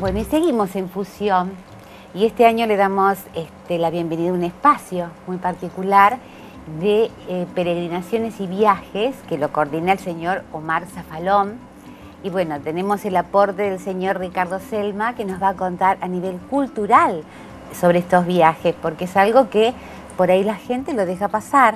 Bueno, y seguimos en Fusión. Y este año le damos este, la bienvenida a un espacio muy particular de eh, peregrinaciones y viajes que lo coordina el señor Omar Zafalón. Y bueno, tenemos el aporte del señor Ricardo Selma que nos va a contar a nivel cultural sobre estos viajes, porque es algo que por ahí la gente lo deja pasar.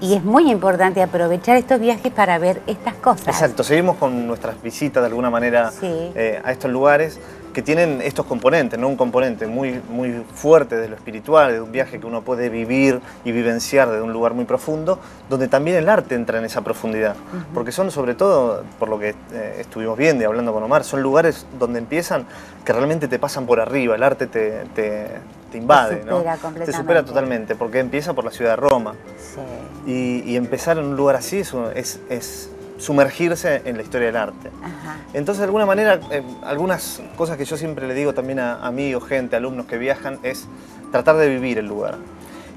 Y es muy importante aprovechar estos viajes para ver estas cosas. Exacto, seguimos con nuestras visitas de alguna manera eh, a estos lugares que tienen estos componentes, ¿no? un componente muy, muy fuerte de lo espiritual, de un viaje que uno puede vivir y vivenciar desde un lugar muy profundo, donde también el arte entra en esa profundidad. Porque son sobre todo, por lo que eh, estuvimos viendo y hablando con Omar, son lugares donde empiezan que realmente te pasan por arriba, el arte te, te, invade, te supera, ¿no? te supera totalmente, porque empieza por la ciudad de Roma. Sí. Y, empezar en un lugar así es, es sumergirse en la historia del arte. Entonces, de alguna manera, eh, algunas cosas que yo siempre le digo también a amigos, gente, alumnos que viajan, es tratar de vivir el lugar.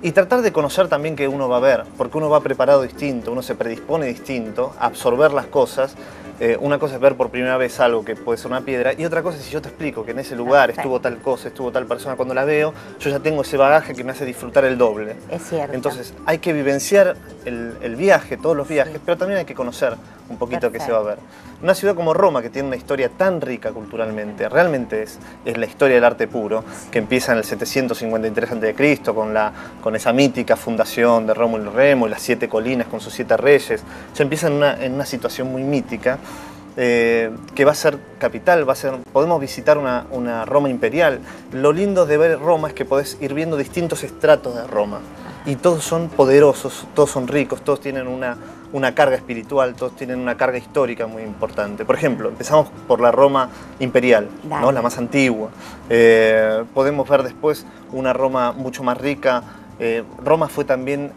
Y tratar de conocer también que uno va a ver, porque uno va preparado distinto, uno se predispone distinto a absorber las cosas. Eh, una cosa es ver por primera vez algo que puede ser una piedra y otra cosa es si yo te explico que en ese lugar estuvo tal cosa, estuvo tal persona, cuando la veo, yo ya tengo ese bagaje que me hace disfrutar el doble. Es cierto. Entonces hay que vivenciar el, viaje, todos los viajes, pero también hay que conocer un poquito que se va a ver. Una ciudad como Roma, que tiene una historia tan rica culturalmente, realmente es, es la historia del arte puro, que empieza en el 753 a.C., con, con esa mítica fundación de Rómulo y Remo, y las siete colinas con sus siete reyes. Ya empieza en una, en una situación muy mítica. Eh, que va a ser capital, va a ser, podemos visitar una, una, Roma imperial. Lo lindo de ver Roma es que podés ir viendo distintos estratos de Roma y todos son poderosos, todos son ricos, todos tienen una, una carga espiritual, todos tienen una carga histórica muy importante. Por ejemplo, empezamos por la Roma imperial, ¿no? la más antigua. Eh, podemos ver después una Roma mucho más rica. Eh, Roma fue también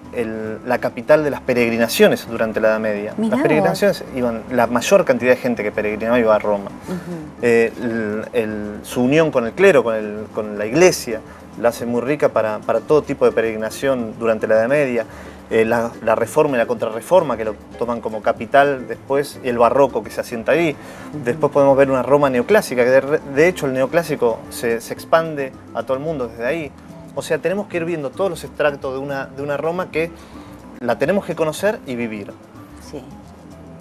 la capital de las peregrinaciones durante la Edad Media. las peregrinaciones iban, la mayor cantidad de gente que peregrinaba iba a Roma. Eh, su unión con el clero, con, con, la iglesia, la hace muy rica para, para todo tipo de peregrinación durante la Edad Media. Eh, la, reforma y la contrarreforma, que lo toman como capital después, y el barroco que se asienta ahí. Después podemos ver una Roma neoclásica, que de, hecho el neoclásico se, expande a todo el mundo desde ahí. O sea, tenemos que ir viendo todos los extractos de una, de una Roma que la tenemos que conocer y vivir. Sí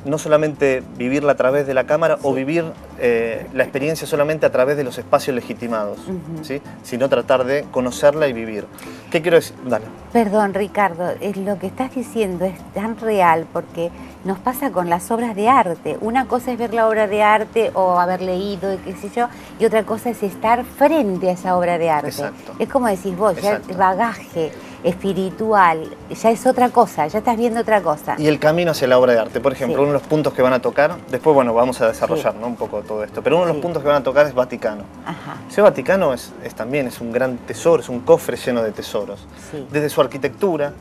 no solamente vivirla a través de la cámara o vivir eh, la experiencia solamente a través de los espacios legitimados, ¿sí? sino tratar de conocerla y vivir. ¿Qué quiero decir? Dale. Perdón, Ricardo, es lo que estás diciendo es tan real porque nos pasa con las obras de arte. Una cosa es ver la obra de arte o haber leído, qué sé yo, y otra cosa es estar frente a esa obra de arte. Exacto. Es como decís vos, ya el bagaje espiritual, ya es otra cosa, ya estás viendo otra cosa. Y el camino hacia la obra de arte, por ejemplo, uno de los puntos que van a tocar, después bueno, vamos a desarrollar un poco todo esto, pero uno de los puntos que van a tocar es Vaticano. Ese Vaticano es, también es un gran tesoro, es un cofre lleno de tesoros. Desde su arquitectura,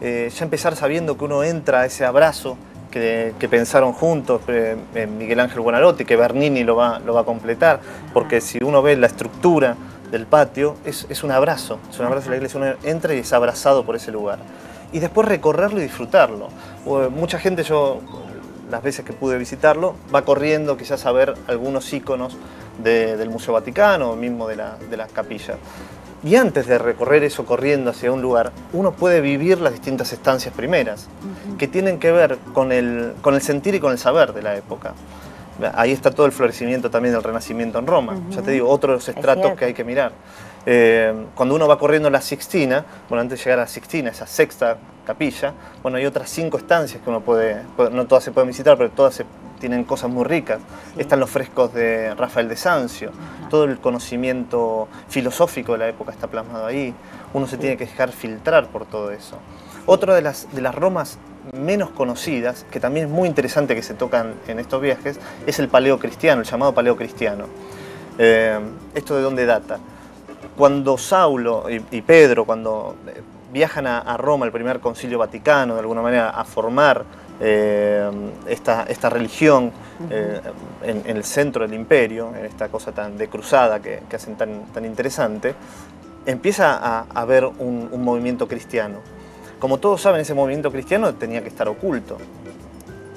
eh, ya empezar sabiendo que uno entra a ese abrazo que, pensaron juntos eh, Miguel Ángel Buonarroti, que Bernini lo va, lo va a completar, porque si uno ve la estructura del patio, es, un abrazo, es un abrazo de la iglesia, uno entra y es abrazado por ese lugar. Y después recorrerlo y disfrutarlo. Mucha gente, yo las veces que pude visitarlo, va corriendo quizás a ver algunos íconos del Museo Vaticano o mismo de la, de capilla. Y antes de recorrer eso corriendo hacia un lugar, uno puede vivir las distintas estancias primeras, que tienen que ver con el, con el sentir y con el saber de la época ahí está todo el florecimiento también del Renacimiento en Roma. Ya te digo, otros estratos que hay que mirar. Eh, cuando uno va corriendo la Sixtina, bueno, antes de llegar a la Sixtina, esa sexta capilla, bueno, hay otras cinco estancias que uno puede, no todas se pueden visitar, pero todas tienen cosas muy ricas. Están los frescos de Rafael de Sancio, todo el conocimiento filosófico de la época está plasmado ahí. Uno se tiene que dejar filtrar por todo eso. Otra de las, de las Romas menos conocidas, que también es muy interesante que se tocan en estos viajes, es el paleo cristiano, el llamado paleo cristiano. Eh, ¿Esto de dónde data? Cuando Saulo y, Pedro, cuando eh, viajan a, Roma, el primer concilio vaticano, de alguna manera a formar eh, esta, esta, religión en, el centro del imperio, en esta cosa tan de cruzada que, hacen tan, tan interesante, empieza a haber un movimiento cristiano. Como todos saben, ese movimiento cristiano tenía que estar oculto.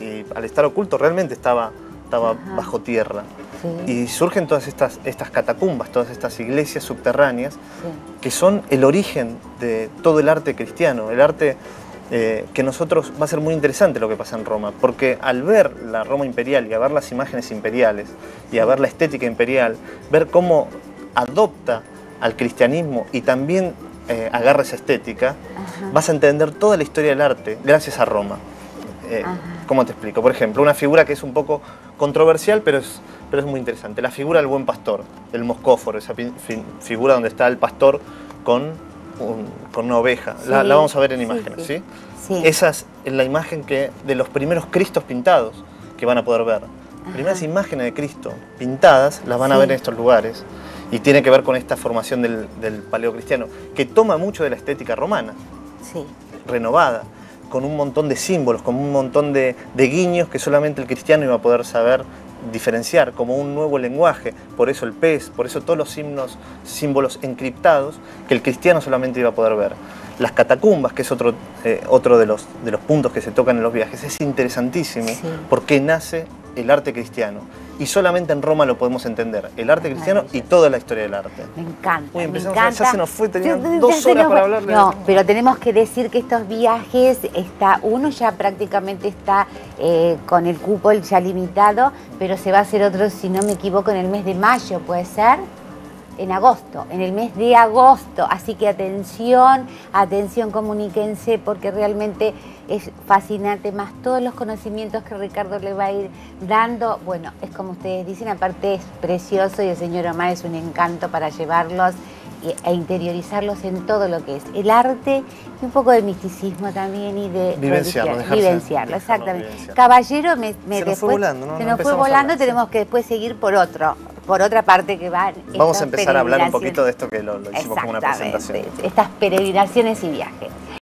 Y al estar oculto realmente estaba, estaba bajo tierra. Y surgen todas estas, estas catacumbas, todas estas iglesias subterráneas, que son el origen de todo el arte cristiano, el arte eh, que nosotros va a ser muy interesante lo que pasa en Roma, porque al ver la Roma imperial y a ver las imágenes imperiales y a ver la estética imperial, ver cómo adopta al cristianismo y también eh, agarra esa estética, vas a entender toda la historia del arte gracias a Roma. Eh, ¿Cómo te explico? Por ejemplo, una figura que es un poco controversial, pero es, pero es muy interesante. La figura del buen pastor, el moscóforo, esa figura donde está el pastor con, con una oveja. La, vamos a ver en imágenes, ¿sí? Esa es la imagen que, de los primeros Cristos pintados que van a poder ver. Primeras imágenes de Cristo pintadas las van a ver en estos lugares y tiene que ver con esta formación del, del paleocristiano, que toma mucho de la estética romana, renovada con un montón de símbolos, con un montón de, guiños que solamente el cristiano iba a poder saber diferenciar como un nuevo lenguaje, por eso el pez, por eso todos los signos, símbolos encriptados que el cristiano solamente iba a poder ver. Las catacumbas, que es otro, eh, otro de, los, de los puntos que se tocan en los viajes, es interesantísimo porque nace el arte cristiano y solamente en Roma lo podemos entender, el arte cristiano y toda la historia del arte. Me encanta. me encanta. ya se nos fue, tenían dos horas para hablar No, pero tenemos que decir que estos viajes, está, uno ya prácticamente está eh, con el cupo ya limitado, pero se va a hacer otro, si no me equivoco, en el mes de mayo, ¿puede ser? En agosto, en el mes de agosto. Así que atención, atención, comuníquense porque realmente es fascinante, más todos los conocimientos que Ricardo le va a ir dando. Bueno, es como ustedes dicen, aparte es precioso y el señor Omar es un encanto para llevarlos e interiorizarlos en todo lo que es el arte y un poco de misticismo también y de vivenciarlo, vivenciarlo, exactamente. Caballero, me, me se nos fue volando, ¿no? Se nos fue volando, tenemos que después seguir por otro por otra parte que va... Vamos a empezar a hablar un poquito de esto que lo, hicimos como una presentación. Estas peregrinaciones y viajes.